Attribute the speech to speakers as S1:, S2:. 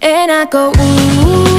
S1: And I go, ooh